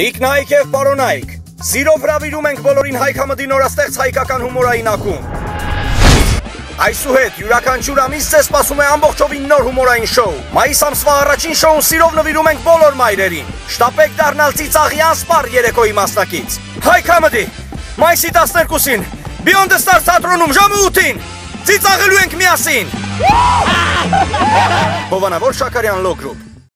Տիկնայք եւ պարոնայք, սիրով հրավիրում ենք բոլորին հայքամդի նորաստեղծ հայկական հումորային ակում։ Այսուհետ յուրաքանչյուր ամիս ձեզ սպասում է ամբողջովին նոր հումորային շոու։ Մայիս ամսվա առաջին շոուն սիրով նվիրում ենք բոլոր մայրերին։ Շտապեք դառնալ ծիծաղի անսպար երեկոյի մասնակից։ Հայքամդի մայիսի 12-ին Beyond the Stars թատրոնում ժամը 8-ին ծիծաղելու ենք միասին։ Հովանավոր Շաքարյան լոգրուպ